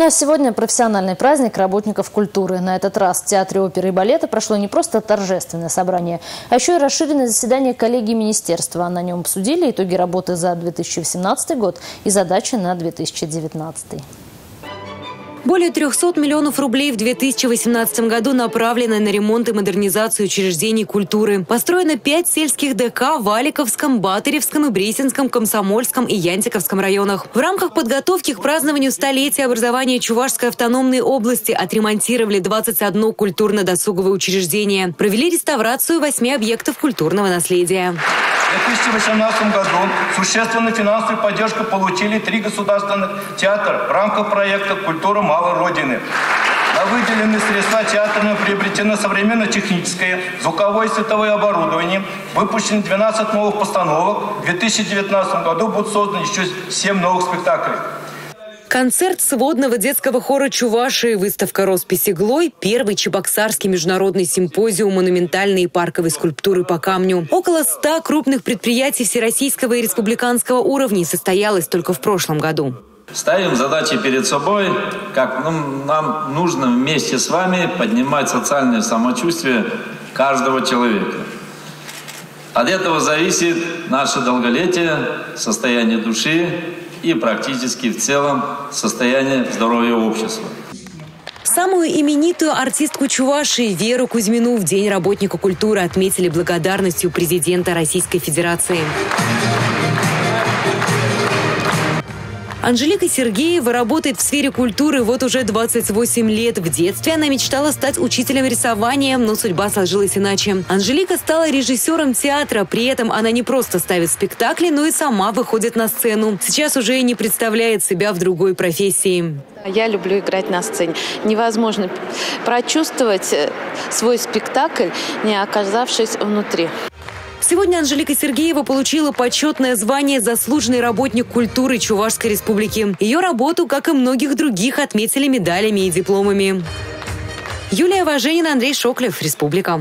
Ну а сегодня профессиональный праздник работников культуры. На этот раз в Театре оперы и балета прошло не просто торжественное собрание, а еще и расширенное заседание коллегии министерства. На нем обсудили итоги работы за 2018 год и задачи на 2019. Более 300 миллионов рублей в 2018 году направлены на ремонт и модернизацию учреждений культуры. Построено пять сельских ДК в Валиковском, Батыревском и Бресинском, Комсомольском и Янтиковском районах. В рамках подготовки к празднованию столетия образования Чувашской автономной области отремонтировали 21 культурно-досуговое учреждение. Провели реставрацию восьми объектов культурного наследия. В 2018 году существенную финансовую поддержку получили три государственных театра в рамках проекта «Культура малой Родины». На выделенные средства театрами приобретено современно-техническое, звуковое и световое оборудование. Выпущено 12 новых постановок. В 2019 году будут созданы еще 7 новых спектаклей. Концерт сводного детского хора Чувашии, выставка росписи Глой, первый Чебоксарский международный симпозиум монументальной и парковой скульптуры по камню. Около ста крупных предприятий всероссийского и республиканского уровней состоялось только в прошлом году. Ставим задачи перед собой, как ну, нам нужно вместе с вами поднимать социальное самочувствие каждого человека. От этого зависит наше долголетие, состояние души и практически в целом состояние здоровья общества. Самую именитую артистку Чувашии Веру Кузьмину в День работника культуры отметили благодарностью президента Российской Федерации. Анжелика Сергеева работает в сфере культуры вот уже 28 лет. В детстве она мечтала стать учителем рисования, но судьба сложилась иначе. Анжелика стала режиссером театра. При этом она не просто ставит спектакли, но и сама выходит на сцену. Сейчас уже не представляет себя в другой профессии. Я люблю играть на сцене. Невозможно прочувствовать э, свой спектакль, не оказавшись внутри. Сегодня Анжелика Сергеева получила почетное звание «Заслуженный работник культуры Чувашской республики». Ее работу, как и многих других, отметили медалями и дипломами. Юлия Важенина, Андрей Шоклев, Республика.